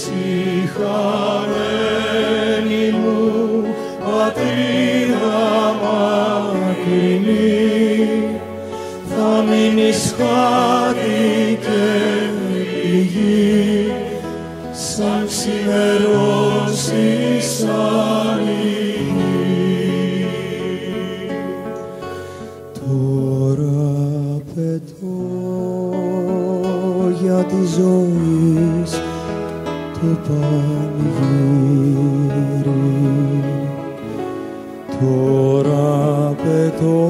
Εσύ χαρμένη μου πατρίδα μακρινή θα μείνεις χάρη και πληγή σαν ξημερώσεις αλληνή. Τώρα πετώ για τη ζωή το πανηγύρι Τώρα πετώ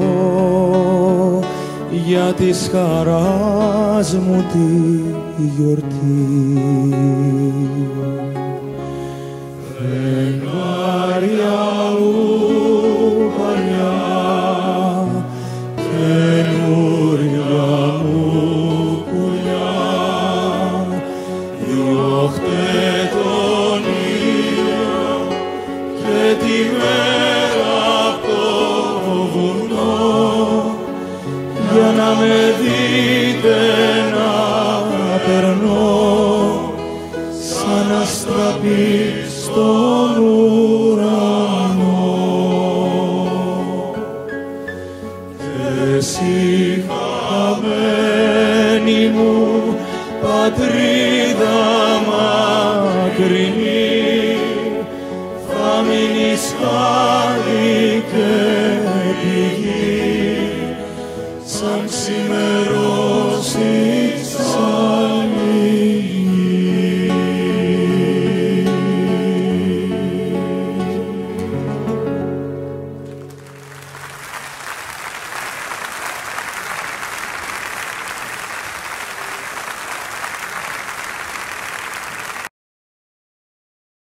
για της χαράς μου τη γιορτή. Φεγγάρια μου παλιά, καινούρια διώχτε τον ήλιο και τη μέρα απ' το βουνό για να με δείτε να περνώ σαν αστραπή στον ουρανό. Εσύ χαμένη μου πατρίδα crini faminis